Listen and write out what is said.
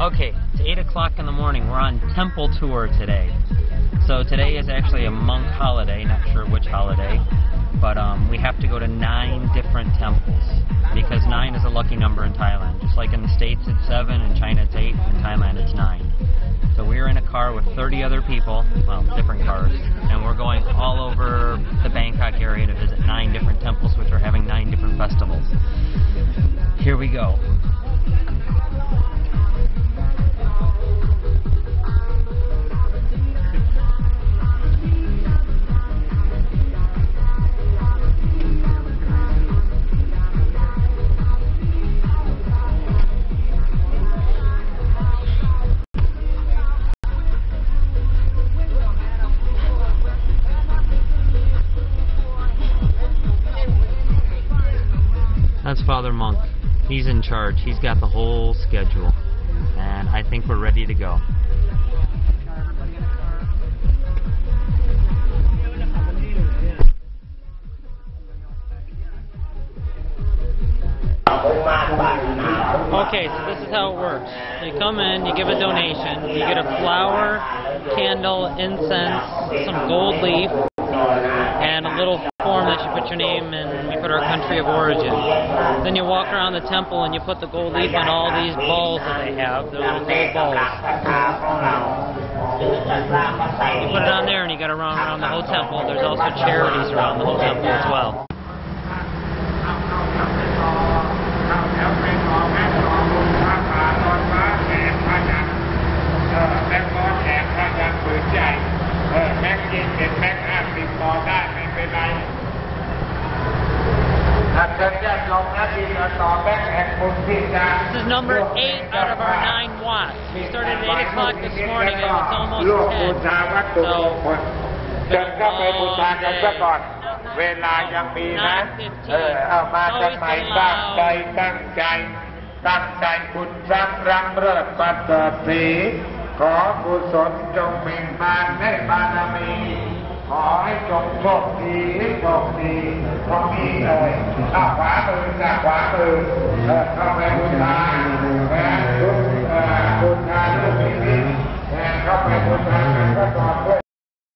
Okay, it's 8 o'clock in the morning. We're on temple tour today. So today is actually a monk holiday, not sure which holiday, but um, we have to go to nine different temples because nine is a lucky number in Thailand. Just like in the States it's seven, in China it's eight, in Thailand it's nine. So we're in a car with 30 other people, well, different cars, and we're going area to visit nine different temples which are having nine different festivals. Here we go. That's Father Monk. He's in charge. He's got the whole schedule. And I think we're ready to go. Okay, so this is how it works. You come in, you give a donation, you get a flower, candle, incense, some gold leaf, and a little form your name and we put our country of origin. Then you walk around the temple and you put the gold leaf on all these balls that they have, the little gold balls. You put it on there and you got to run around the whole temple. There's also charities around the whole temple as well. This is number eight out of our nine watts. We started at 8 o'clock this morning and it's almost บูชาวัตถุ 10. มงคลเดินเข้าไปบูชากันซะก่อน เวลายังมีนะ เออเอามากันใหม่ตั้งใจตั้งใจ ตั้งใจคุณรัพย์รังเลิศประเสริฐศรีขอกุศลจงมีบานให้บารมี ขอให้จงโชคดีโชคดีตรงนี้เลยข้าขวามือข้าขวามือเออข้าไปบูชาแม่ทุกเอ่อบูชาลูกนิมิตแม่เข้าไปบูชากันก็ต่อไป